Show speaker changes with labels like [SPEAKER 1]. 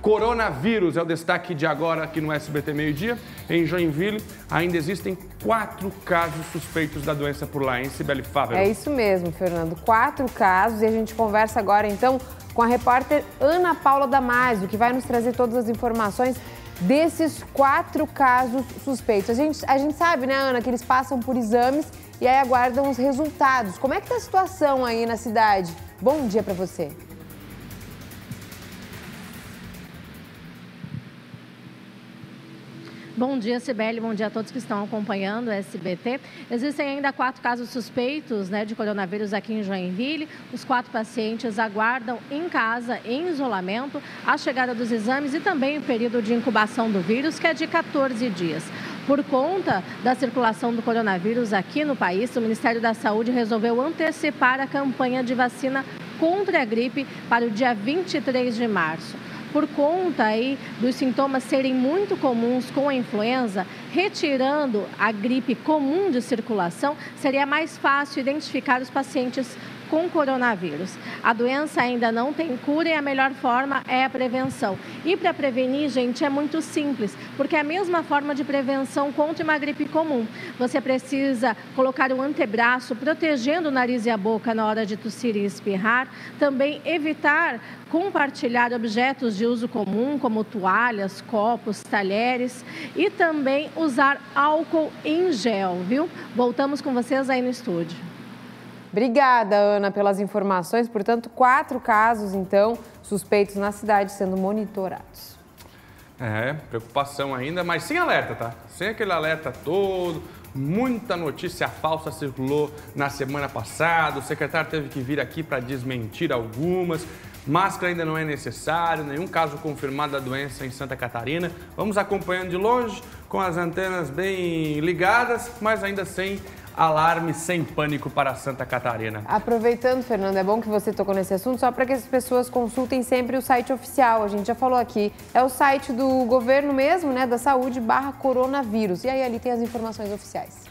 [SPEAKER 1] Coronavírus é o destaque de agora aqui no SBT Meio Dia. Em Joinville, ainda existem quatro casos suspeitos da doença por lá, em Sibeli Fávero.
[SPEAKER 2] É isso mesmo, Fernando. Quatro casos e a gente conversa agora então com a repórter Ana Paula Damasio, que vai nos trazer todas as informações desses quatro casos suspeitos. A gente, a gente sabe, né, Ana, que eles passam por exames e aí aguardam os resultados. Como é que está a situação aí na cidade? Bom dia para você.
[SPEAKER 3] Bom dia, Sibeli. Bom dia a todos que estão acompanhando o SBT. Existem ainda quatro casos suspeitos né, de coronavírus aqui em Joinville. Os quatro pacientes aguardam em casa, em isolamento, a chegada dos exames e também o período de incubação do vírus, que é de 14 dias. Por conta da circulação do coronavírus aqui no país, o Ministério da Saúde resolveu antecipar a campanha de vacina contra a gripe para o dia 23 de março por conta aí dos sintomas serem muito comuns com a influenza, retirando a gripe comum de circulação, seria mais fácil identificar os pacientes com coronavírus. A doença ainda não tem cura e a melhor forma é a prevenção. E para prevenir, gente, é muito simples, porque é a mesma forma de prevenção contra uma gripe comum. Você precisa colocar o antebraço protegendo o nariz e a boca na hora de tossir e espirrar, também evitar compartilhar objetos de uso comum, como toalhas, copos, talheres, e também usar álcool em gel, viu? Voltamos com vocês aí no estúdio.
[SPEAKER 2] Obrigada, Ana, pelas informações. Portanto, quatro casos, então, suspeitos na cidade sendo monitorados.
[SPEAKER 1] É, preocupação ainda, mas sem alerta, tá? Sem aquele alerta todo. Muita notícia falsa circulou na semana passada. O secretário teve que vir aqui para desmentir algumas. Máscara ainda não é necessário, nenhum caso confirmado da doença em Santa Catarina. Vamos acompanhando de longe, com as antenas bem ligadas, mas ainda sem alarme sem pânico para Santa Catarina.
[SPEAKER 2] Aproveitando, Fernando, é bom que você tocou nesse assunto, só para que as pessoas consultem sempre o site oficial. A gente já falou aqui, é o site do governo mesmo, né, da saúde barra coronavírus. E aí ali tem as informações oficiais.